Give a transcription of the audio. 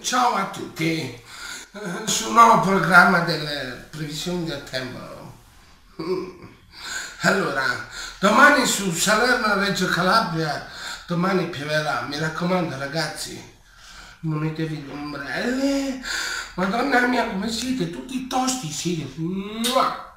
ciao a tutti sul nuovo programma delle previsioni del tempo. Mm. Allora, domani su Salerno Reggio Calabria, domani pioverà, mi raccomando ragazzi, munetevi gli ombrelli. Madonna mia come siete, tutti tosti, sì. Mua.